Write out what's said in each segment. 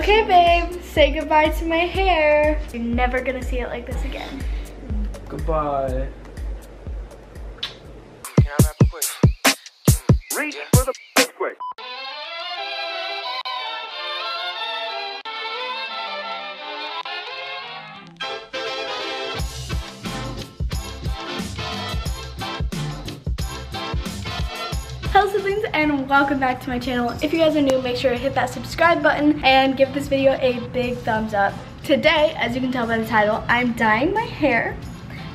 Okay, babe, say goodbye to my hair. You're never gonna see it like this again. Goodbye. Reach for the Hello siblings and welcome back to my channel. If you guys are new, make sure to hit that subscribe button and give this video a big thumbs up. Today, as you can tell by the title, I'm dyeing my hair.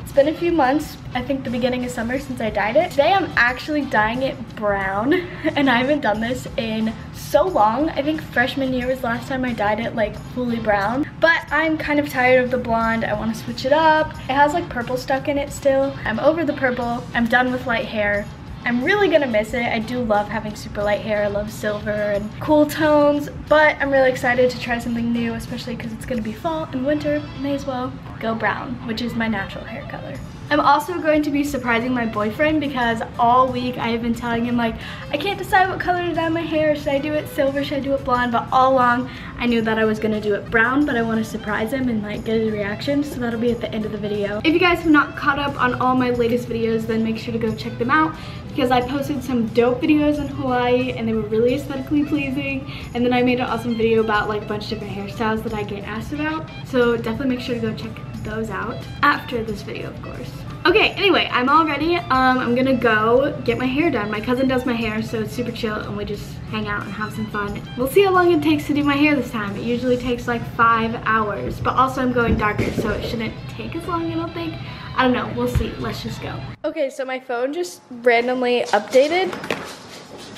It's been a few months, I think the beginning of summer since I dyed it. Today I'm actually dyeing it brown and I haven't done this in so long. I think freshman year was the last time I dyed it like fully brown. But I'm kind of tired of the blonde. I want to switch it up. It has like purple stuck in it still. I'm over the purple. I'm done with light hair. I'm really gonna miss it. I do love having super light hair. I love silver and cool tones, but I'm really excited to try something new, especially because it's gonna be fall and winter. May as well go brown, which is my natural hair color. I'm also going to be surprising my boyfriend because all week I have been telling him like, I can't decide what color to dye my hair. Should I do it silver? Should I do it blonde? But all along I knew that I was gonna do it brown, but I wanna surprise him and like get his reaction. So that'll be at the end of the video. If you guys have not caught up on all my latest videos, then make sure to go check them out because I posted some dope videos in Hawaii and they were really aesthetically pleasing. And then I made an awesome video about like a bunch of different hairstyles that I get asked about. So definitely make sure to go check those out after this video, of course. Okay, anyway, I'm all ready. Um, I'm gonna go get my hair done. My cousin does my hair, so it's super chill and we just hang out and have some fun. We'll see how long it takes to do my hair this time. It usually takes like five hours, but also I'm going darker, so it shouldn't take as long, I don't think. I don't know, we'll see. Let's just go. Okay, so my phone just randomly updated.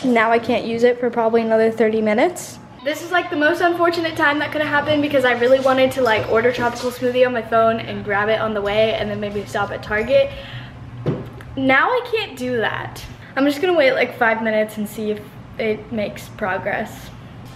Now I can't use it for probably another 30 minutes. This is like the most unfortunate time that could have happened because I really wanted to like order tropical smoothie on my phone and grab it on the way and then maybe stop at Target. Now I can't do that. I'm just gonna wait like five minutes and see if it makes progress.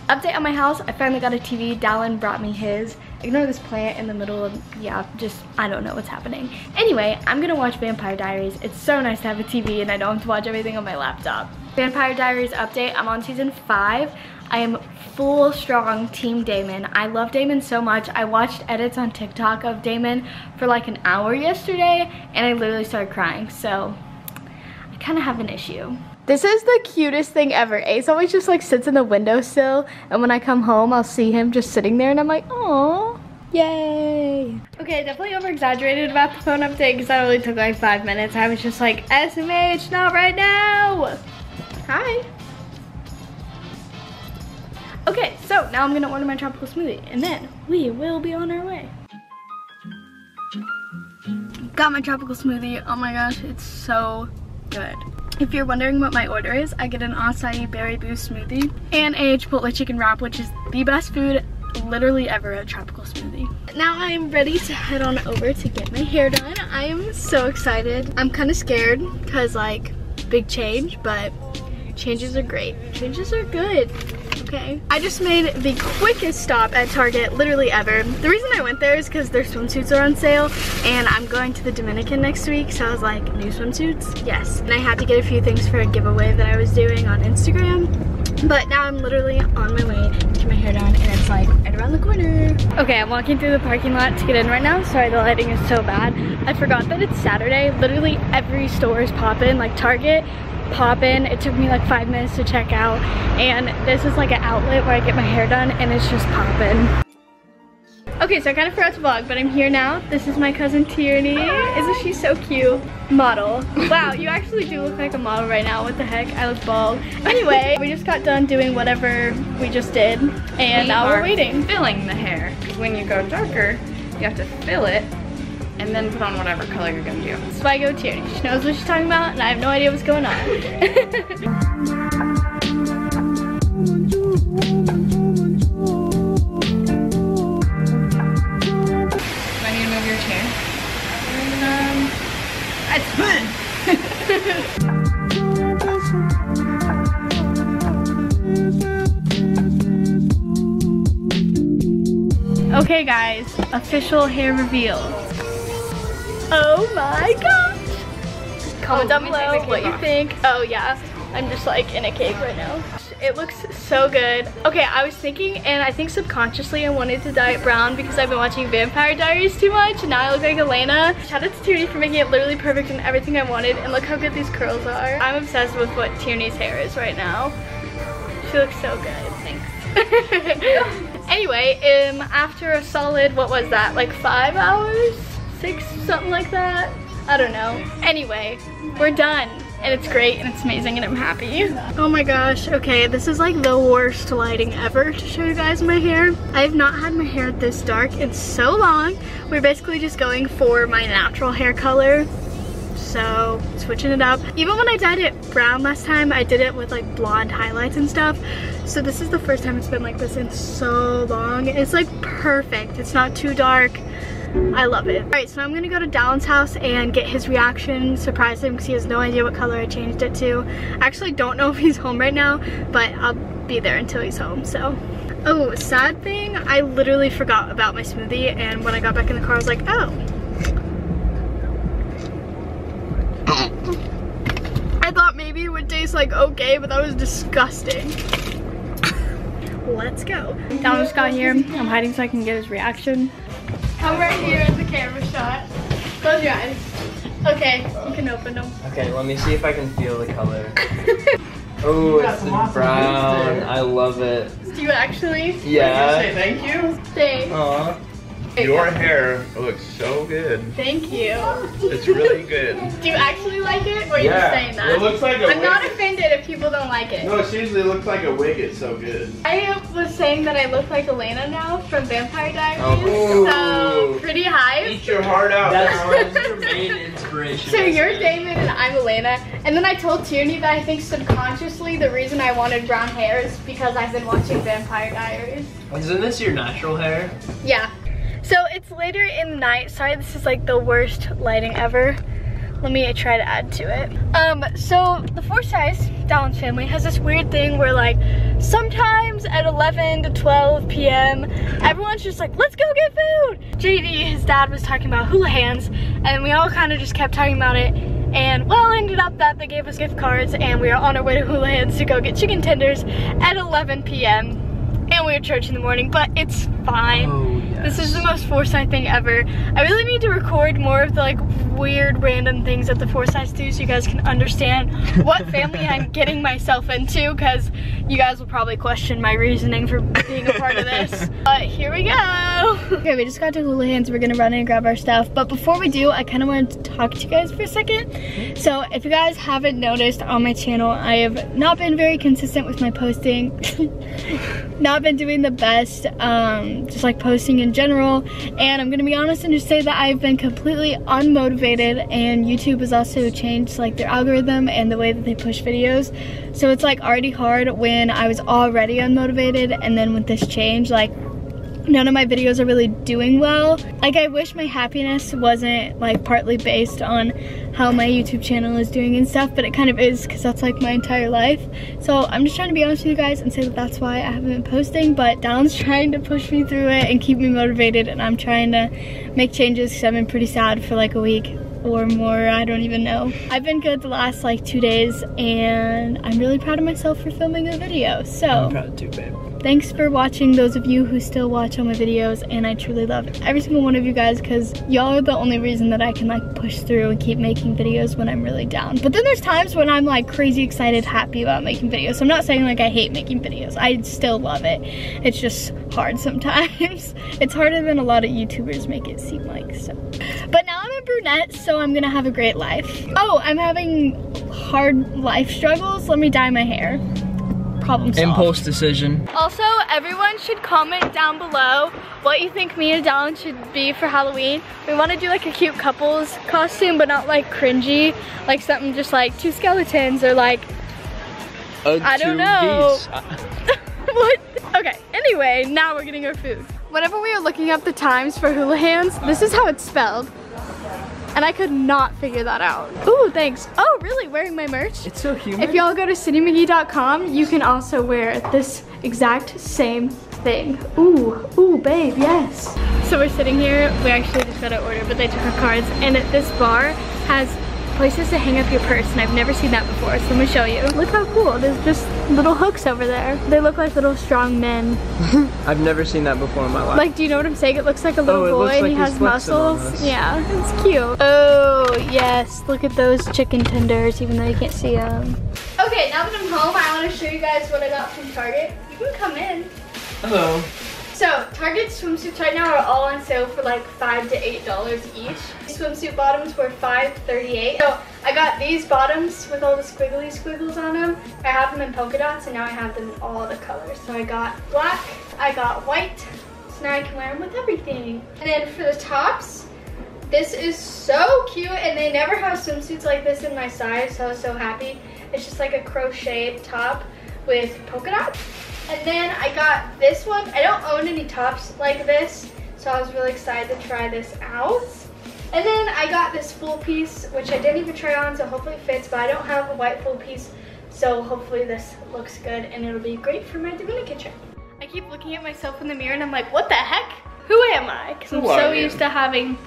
Update on my house, I finally got a TV. Dallin brought me his. Ignore this plant in the middle of, yeah, just, I don't know what's happening. Anyway, I'm gonna watch Vampire Diaries. It's so nice to have a TV and I don't have to watch everything on my laptop. Vampire Diaries update, I'm on season five. I am full strong team Damon. I love Damon so much. I watched edits on TikTok of Damon for like an hour yesterday and I literally started crying. So I kind of have an issue. This is the cutest thing ever. Ace always just like sits in the windowsill and when I come home I'll see him just sitting there and I'm like, oh, yay. Okay, definitely over exaggerated about the phone update because that only took like five minutes. I was just like, SMH, not right now. Hi. Okay, so now I'm gonna order my tropical smoothie and then we will be on our way. Got my tropical smoothie. Oh my gosh, it's so good. If you're wondering what my order is, I get an acai berry boost smoothie and a chipotle chicken wrap, which is the best food literally ever a tropical smoothie. Now I am ready to head on over to get my hair done. I am so excited. I'm kind of scared because like big change, but changes are great. Changes are good okay. I just made the quickest stop at Target literally ever. The reason I went there is because their swimsuits are on sale and I'm going to the Dominican next week so I was like, new swimsuits? Yes. And I had to get a few things for a giveaway that I was doing on Instagram. But now I'm literally on my way to get my hair done and it's like right around the corner. Okay, I'm walking through the parking lot to get in right now. Sorry, the lighting is so bad. I forgot that it's Saturday. Literally every store is popping, like Target, pop in. It took me like five minutes to check out. And this is like an outlet where I get my hair done and it's just popping. Okay, so I kind of forgot to vlog, but I'm here now. This is my cousin Tierney. Isn't she so cute? Model. Wow, you actually do look like a model right now. What the heck? I look bald. Anyway, we just got done doing whatever we just did, and we now we're waiting. filling the hair. Because when you go darker, you have to fill it and then put on whatever color you're gonna do. Swago Tierney. She knows what she's talking about, and I have no idea what's going on. I um, Okay guys, official hair reveal. Oh my gosh! Comment Oh, down let me take below what cape you think. Oh yeah, I'm just like in a cave right now. it looks so good. Okay, I was thinking, and I think subconsciously I wanted to dye it brown because I've been watching Vampire Diaries too much, and now I look like Elena. Shout out to Tierney for making it literally perfect and everything I wanted, and look how good these curls are. I'm obsessed with what Tierney's hair is right now. She looks so good. Thanks. anyway, um, after a solid, what was that, like five hours? Six, something like that? I don't know. Anyway, we're done and it's great and it's amazing and I'm happy. Oh my gosh, okay, this is like the worst lighting ever to show you guys my hair. I have not had my hair this dark in so long. We're basically just going for my natural hair color. So switching it up. Even when I dyed it brown last time, I did it with like blonde highlights and stuff. So this is the first time it's been like this in so long. It's like perfect. It's not too dark. I love it. All right, so I'm gonna go to Dallin's house and get his reaction, surprise him because he has no idea what color I changed it to. I actually don't know if he's home right now, but I'll be there until he's home, so. Oh, sad thing, I literally forgot about my smoothie and when I got back in the car, I was like, oh. I thought maybe it would taste like okay, but that was disgusting. Let's go. Dallin just got here. I'm hiding so I can get his reaction. Come right here in the camera shot. Close your eyes. Okay, you can open them. Okay, let me see if I can feel the color. oh, it's brown. I love it. Do you actually? Yeah. Say thank you. Thanks. Aw. Your hair looks so good. Thank you. It's really good. Do you actually like it, or are you Yeah, just saying that? it looks like a I'm not offended if people don't like it. No, it seriously looks like a wig. It's so good. I was saying that I look like Elena now from Vampire Diaries, Oh. so pretty high. Eat your heart out. That's your main inspiration. So you're Damon and I'm Elena. And then I told Tierney that I think subconsciously the reason I wanted brown hair is because I've been watching Vampire Diaries. Isn't this your natural hair? Yeah. So it's later in the night. Sorry, this is like the worst lighting ever. Let me try to add to it. Um, so the Forsyths, Dallin's family, has this weird thing where like sometimes at 11 to 12 p.m. everyone's just like, let's go get food. JD, his dad was talking about hula hands and we all kind of just kept talking about it. And well, ended up that they gave us gift cards and we are on our way to hula hands to go get chicken tenders at 11 p.m. And we were church in the morning, but it's fine. Oh, This is the most Forsyth thing ever. I really need to record more of the like weird random things that the Forsyths do so you guys can understand what family I'm getting myself into because you guys will probably question my reasoning for being a part of this. But here we go. Okay, we just got to Hula Hands. We're gonna run in and grab our stuff. But before we do, I kind of wanted to talk to you guys for a second. So if you guys haven't noticed on my channel, I have not been very consistent with my posting. not been doing the best, um, just like posting in general. And I'm gonna be honest and just say that I've been completely unmotivated and YouTube has also changed like their algorithm and the way that they push videos. So it's like already hard when I was already unmotivated and then with this change, like none of my videos are really doing well. Like I wish my happiness wasn't like partly based on how my YouTube channel is doing and stuff, but it kind of is because that's like my entire life. So I'm just trying to be honest with you guys and say that that's why I haven't been posting, but Don's trying to push me through it and keep me motivated and I'm trying to make changes because I've been pretty sad for like a week or more, I don't even know. I've been good the last like two days and I'm really proud of myself for filming a video. So I'm proud too, babe. Thanks for watching those of you who still watch all my videos and I truly love every single one of you guys because y'all are the only reason that I can like push through and keep making videos when I'm really down. But then there's times when I'm like crazy excited, happy about making videos. So I'm not saying like I hate making videos. I still love it. It's just hard sometimes. it's harder than a lot of YouTubers make it seem like so. But now I'm a brunette so I'm gonna have a great life. Oh, I'm having hard life struggles. Let me dye my hair. Problem solved. Impulse decision. Also, everyone should comment down below what you think me and Dallin should be for Halloween. We want to do like a cute couples costume, but not like cringy. Like something just like two skeletons or like, I don't know. what? Okay, anyway, now we're getting our food. Whenever we were looking up the times for hula hands, this is how it's spelled. And I could not figure that out. Ooh, thanks. Oh, really? Wearing my merch? It's so humid. If y'all go to sydneymcgee.com, you can also wear this exact same thing. Ooh, ooh, babe, yes. So we're sitting here. We actually just got an order, but they took our cards. And this bar has places to hang up your purse and I've never seen that before, so let me show you. Look how cool, there's just little hooks over there. They look like little strong men. I've never seen that before in my life. Like, do you know what I'm saying? It looks like a little Oh, boy looks and he has muscles. Yeah, it's cute. Oh, yes, look at those chicken tenders, even though you can't see them. Okay, now that I'm home, I want to show you guys what I got from Target. You can come in. Hello. So, Target swimsuits right now are all on sale for like five to eight dollars each. These swimsuit bottoms were five thirty-eight. So, I got these bottoms with all the squiggly squiggles on them. I have them in polka dots, and now I have them in all the colors. So, I got black, I got white, so now I can wear them with everything. And then for the tops, this is so cute, and they never have swimsuits like this in my size, so I was so happy. It's just like a crocheted top with polka dots. And then I got this one. I don't own any tops like this, so I was really excited to try this out. And then I got this full piece, which I didn't even try on, so hopefully it fits, but I don't have a white full piece, so hopefully this looks good and it'll be great for my Dominican trip. I keep looking at myself in the mirror and I'm like, what the heck? Who am I? Because I'm so used to having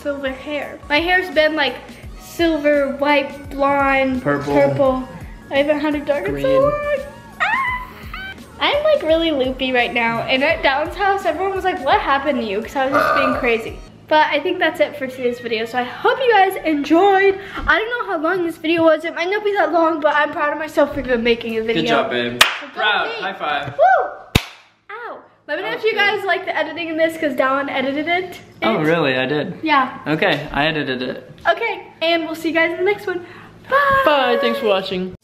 silver hair. My hair's been like silver, white, blonde, Purple. purple. I haven't had a dark in so long. I'm like really loopy right now. And at Down's house, everyone was like, what happened to you? Because I was just being crazy. But I think that's it for today's video. So I hope you guys enjoyed. I don't know how long this video was. It might not be that long, but I'm proud of myself for making a video. Good job, babe. Proud. High five. Woo! Ow. Let me know if you guys like the editing in this because Dallin edited it. Oh, really? I did. Yeah. Okay, I edited it. Okay. And we'll see you guys in the next one. Bye. Bye. Thanks for watching.